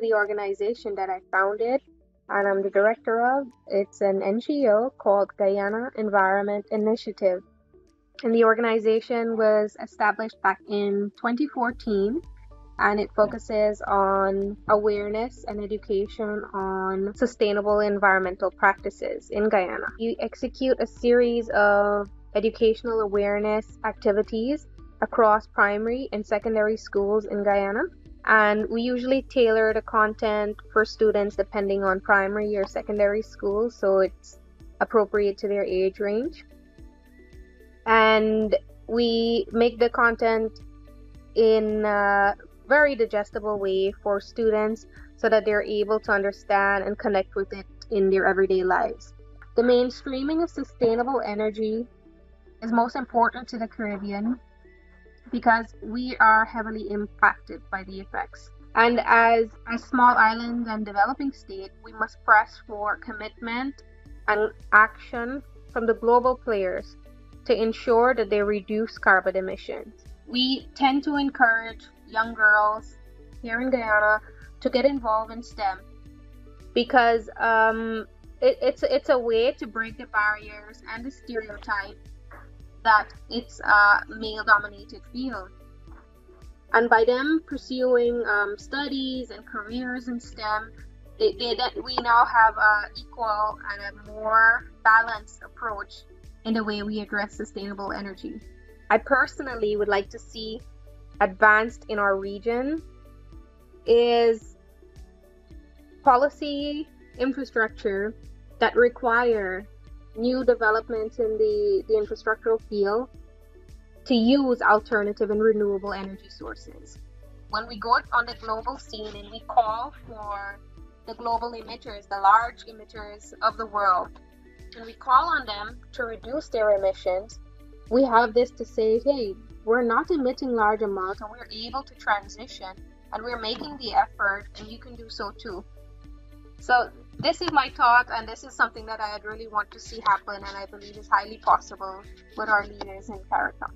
The organization that I founded and I'm the director of, it's an NGO called Guyana Environment Initiative. And the organization was established back in 2014 and it focuses on awareness and education on sustainable environmental practices in Guyana. We execute a series of educational awareness activities across primary and secondary schools in Guyana. And we usually tailor the content for students depending on primary or secondary school, so it's appropriate to their age range. And we make the content in a very digestible way for students so that they're able to understand and connect with it in their everyday lives. The mainstreaming of sustainable energy is most important to the Caribbean because we are heavily impacted by the effects. And as a small island and developing state, we must press for commitment and action from the global players to ensure that they reduce carbon emissions. We tend to encourage young girls here in Guyana to get involved in STEM because um, it, it's it's a way to break the barriers and the stereotype that it's a male dominated field. And by them pursuing um, studies and careers in STEM, they, they, we now have an equal and a more balanced approach in the way we address sustainable energy. I personally would like to see advanced in our region is policy infrastructure that require new developments in the, the infrastructural field to use alternative and renewable energy sources. When we go on the global scene and we call for the global emitters, the large emitters of the world, and we call on them to reduce their emissions, we have this to say, hey, we're not emitting large amounts and we're able to transition and we're making the effort and you can do so too. So this is my thought, and this is something that I really want to see happen, and I believe is highly possible with our leaders in CARICOM.